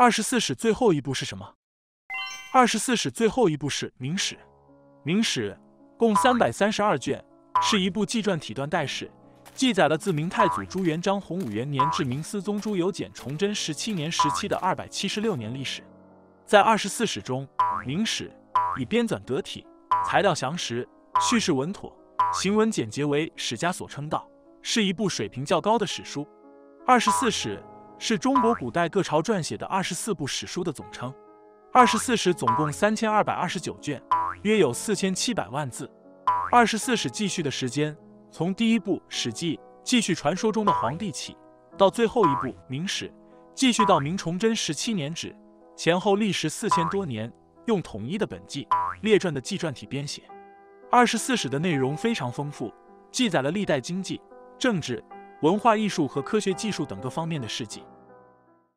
二十四史最后一部是什么？二十四史最后一部是《明史》。《明史》共三百三十二卷，是一部纪传体断代史，记载了自明太祖朱元璋洪武元年至明思宗朱由检崇祯十七年时期的二百七十六年历史。在二十四史中，《明史》以编纂得体、材料详实、叙事稳妥、行文简洁为史家所称道，是一部水平较高的史书。二十四史是中国古代各朝撰写的二十四部史书的总称。二十四史总共三千二百二十九卷，约有四千七百万字。二十四史记叙的时间，从第一部《史记》记叙传说中的皇帝起，到最后一部《明史》，继续到明崇祯十七年止，前后历时四千多年，用统一的本纪列传的纪传体编写。二十四史的内容非常丰富，记载了历代经济、政治、文化艺术和科学技术等各方面的事迹。